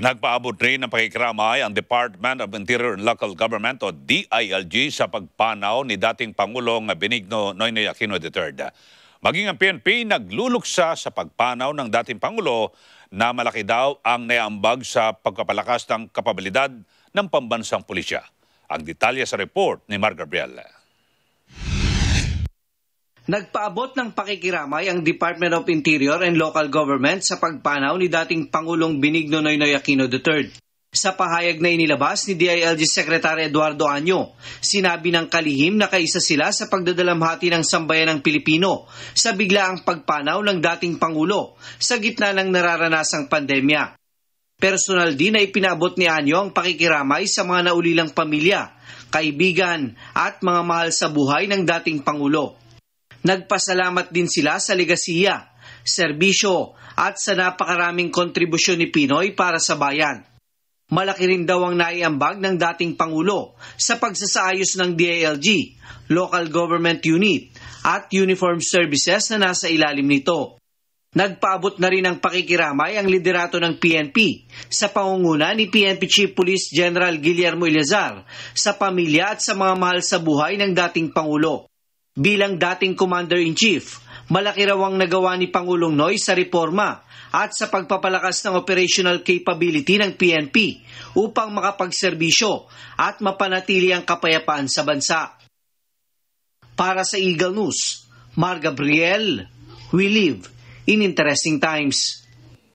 Nagpaabot rin ng pakikramay ang Department of Interior and Local Government o DILG sa pagpanaw ni dating Pangulong Benigno Noynoy Aquino III. Maging ang PNP nagluluksa sa pagpanaw ng dating Pangulo na malaki daw ang naiambag sa pagpapalakas ng kapabilidad ng pambansang pulisya. Ang detalye sa report ni Mar Gabriel. Nagpaabot ng pakikiramay ang Department of Interior and Local Government sa pagpanaw ni dating Pangulong Benigno Noynoy Aquino III. Sa pahayag na inilabas ni DILG Secretary Eduardo Anyo, sinabi ng kalihim na kaisa sila sa pagdadalamhati ng sambayan ng Pilipino sa biglaang pagpanaw ng dating Pangulo sa gitna ng nararanasang pandemya. Personal din ay pinabot ni Anyo ang pakikiramay sa mga naulilang pamilya, kaibigan at mga mahal sa buhay ng dating Pangulo. Nagpasalamat din sila sa legasiya, serbisyo at sa napakaraming kontribusyon ni Pinoy para sa bayan. Malaki rin daw ang naiambag ng dating Pangulo sa pagsasaayos ng DILG, Local Government Unit at Uniform Services na nasa ilalim nito. Nagpaabot na rin ng pakikiramay ang liderato ng PNP sa pangunguna ni PNP Chief Police General Guillermo Eleazar sa pamilya at sa mga mahal sa buhay ng dating Pangulo. Bilang dating Commander-in-Chief, malaki raw ang nagawa ni Pangulong Noy sa reforma at sa pagpapalakas ng operational capability ng PNP upang makapagserbisyo at mapanatili ang kapayapaan sa bansa. Para sa Eagle News, Mar Gabriel, we live in interesting times.